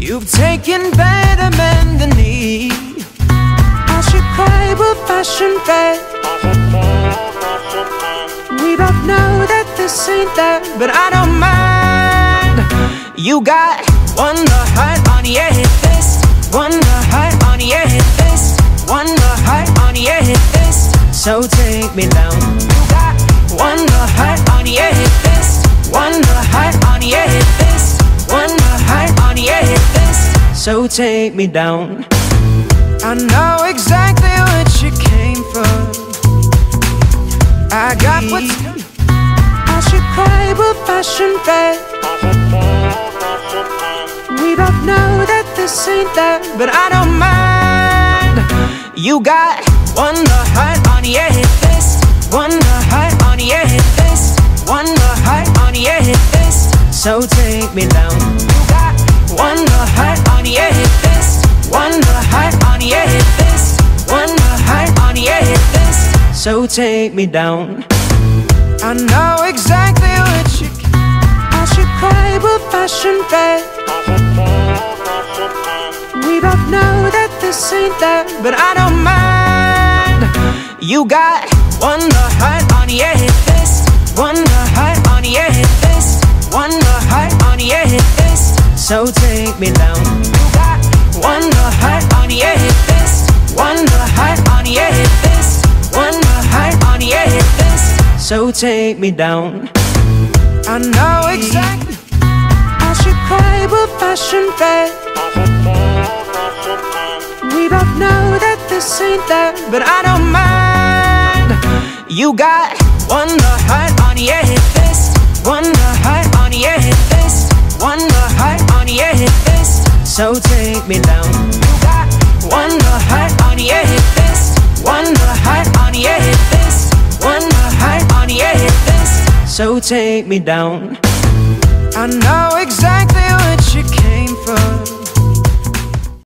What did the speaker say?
You've taken better men than me. I should cry with fashion fed. We both know that this ain't that, but I don't mind. You got one the heart on your fist, one the heart on your fist, one the heart on your fist. So take me down. You got one So take me down. I know exactly what you came for. I got what's coming. I should cry with fashion fed. We both know that this ain't that, but I don't mind. You got one the heart on your fist, one the heart on your fist, one the heart on your fist. So take me down. So take me down. I know exactly what you. can I should cry with fashion fed. We both know that this ain't that, but I don't mind. You got one the heart on your fist, one the heart on your fist, one the heart on your fist. So take me down. You got one the heart on your fist, So take me down. I know exactly. I should cry with fashion fed. We both know that this ain't that, but I don't mind. You got one the heart on your fist, one the heart on your fist, one the heart on your fist. So take me down. You got one the heart on your fist, So take me down. I know exactly